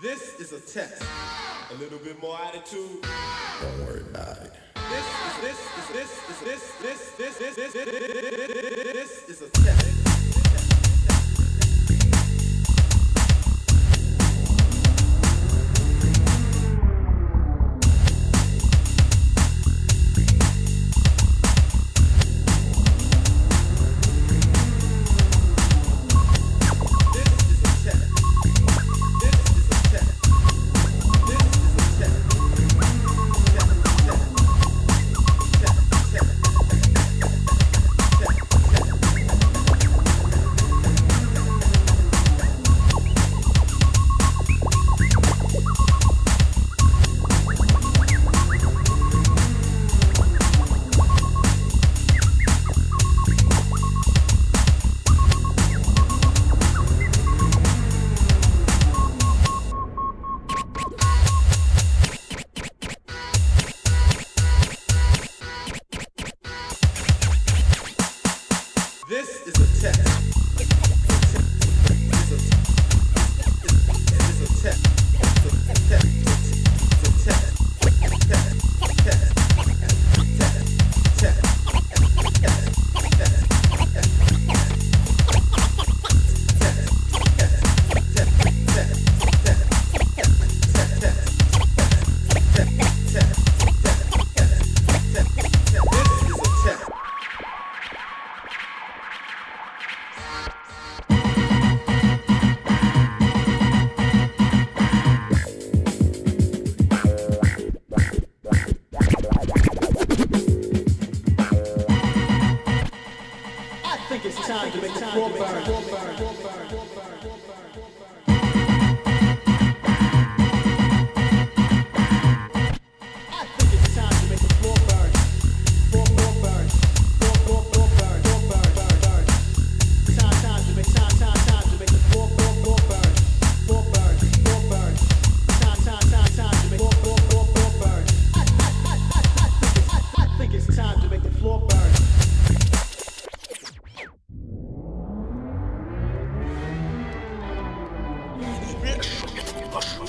This is a test. A little bit more attitude. Don't worry about it. This is a test. time to make a call back.